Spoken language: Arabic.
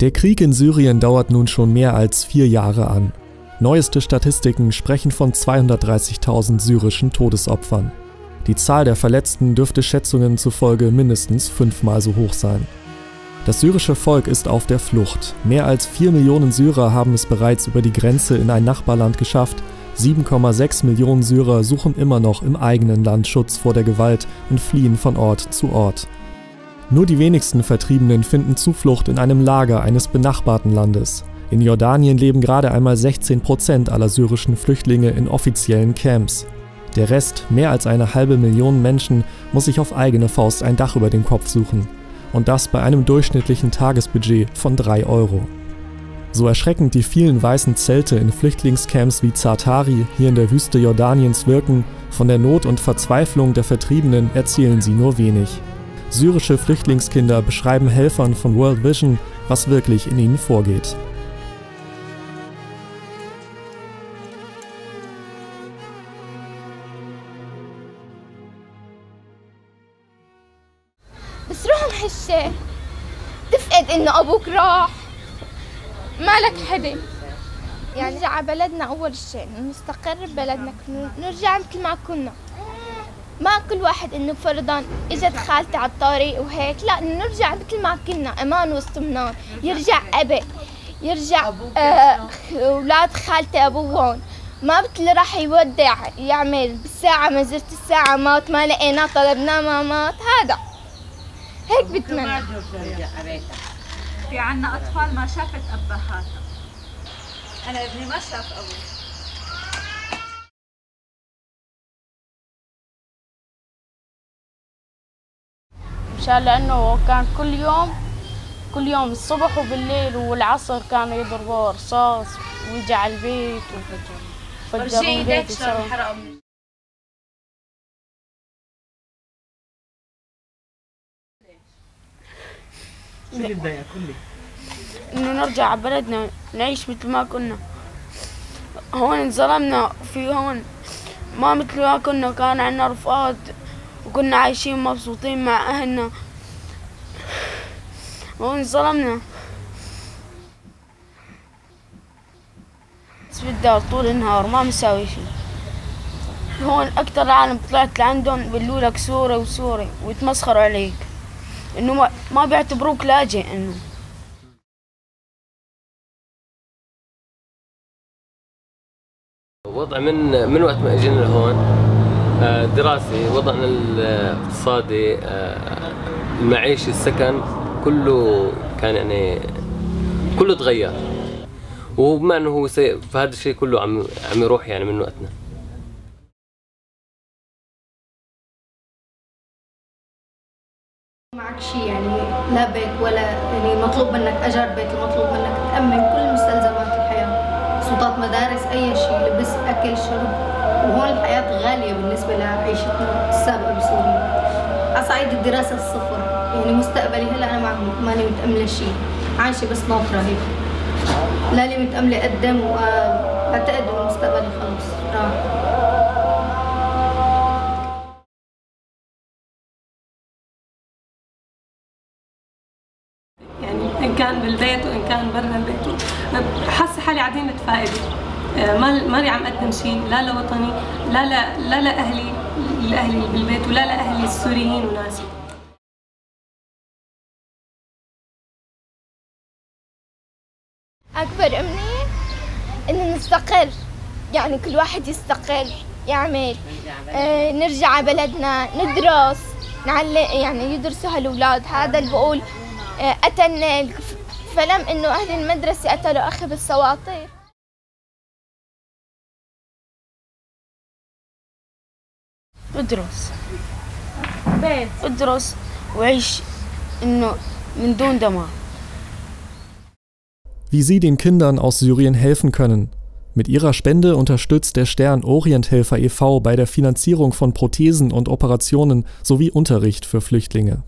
Der Krieg in Syrien dauert nun schon mehr als vier Jahre an. Neueste Statistiken sprechen von 230.000 syrischen Todesopfern. Die Zahl der Verletzten dürfte Schätzungen zufolge mindestens fünfmal so hoch sein. Das syrische Volk ist auf der Flucht. Mehr als 4 Millionen Syrer haben es bereits über die Grenze in ein Nachbarland geschafft. 7,6 Millionen Syrer suchen immer noch im eigenen Land Schutz vor der Gewalt und fliehen von Ort zu Ort. Nur die wenigsten Vertriebenen finden Zuflucht in einem Lager eines benachbarten Landes. In Jordanien leben gerade einmal 16 Prozent aller syrischen Flüchtlinge in offiziellen Camps. Der Rest, mehr als eine halbe Million Menschen, muss sich auf eigene Faust ein Dach über dem Kopf suchen. Und das bei einem durchschnittlichen Tagesbudget von 3 Euro. So erschreckend die vielen weißen Zelte in Flüchtlingscamps wie Zartari hier in der Wüste Jordaniens wirken, von der Not und Verzweiflung der Vertriebenen erzählen sie nur wenig. Syrische Flüchtlingskinder beschreiben Helfern von World Vision, was wirklich in ihnen vorgeht. بس روح هالشيء تفقد انه ابوك راح مالك حدا يعني نرجع على بلدنا اول شيء نستقر ببلدنا نرجع مثل ما كنا ما كل واحد إنه فرضا اجت خالتي على الطريق وهيك. لا نرجع مثل ما كنا أمان واستمنان يرجع أبي. يرجع آه أولاد خالتي ابوهم ما مثل راح يودع. يعمل بالساعة ما زرت الساعة مات ما لقيناه طلبناه ما مات. هذا. هيك بتمنى. في عنا أطفال ما شافت أبهاتها. أنا ابني ما شاف أبوه. مشان لأنه كان كل يوم كل يوم الصبح وبالليل والعصر كانوا يضربوا رصاص ويجي على البيت وفجروا البيت وسووا شو اللي إنه نرجع على بلدنا نعيش مثل ما كنا. هون انظلمنا في هون ما مثل ما كنا كان عنا رفقات وكنا عايشين مبسوطين مع أهلنا. هون انظلمنا بس بالدار طول النهار ما مساوي شي. هون أكتر العالم طلعت لعندهم بيقولوا لك سوري وسوري ويتمسخروا عليك. إنه ما, ما بيعتبروك لاجئ إنه. وضع من من وقت ما إجينا لهون دراسي وضعنا الاقتصادي آه، المعيشي السكن كله كان يعني كله تغير. وبما إنه هو سيء فهذا الشيء كله عم عم يروح يعني من وقتنا. معك شيء يعني لا بيت ولا يعني مطلوب منك اجر بيت المطلوب منك تأمن كل مستلزمات الحياة سلطات مدارس أي شيء لبس أكل شرب. وهون الحياة غالية بالنسبة لعيشتنا السابقه بسوريا على صعيد الدراسة الصفر يعني مستقبلي هلأ أنا ماني متأملة شيء. عايشة بس ناطرة هيك. لا لي متأملة أقدم واعتقد إنه مستقبلي خلص. راح. يعني إن كان بالبيت وإن كان برا البيت حاسة حالي عديمه فائده ما ماني عم أقدم شيء لا لوطني لا لا لا لأهلي لأهلي اللي بالبيت ولا لأهلي السوريين وناسي أكبر أمنية ان نستقر يعني كل واحد يستقر يعمل. آه نرجع على بلدنا ندرس نعلق يعني يدرسوا هالولاد هذا اللي بقول آه قتلنا فلم إنه أهل المدرسة قتلوا أخي بالسواطير ادرس بيت ادرس وعيش انه من دون دمار Wie Sie den Kindern aus Syrien helfen können. Mit ihrer Spende unterstützt der Stern Orienthelfer e.V. bei der Finanzierung von Prothesen und Operationen sowie Unterricht für Flüchtlinge.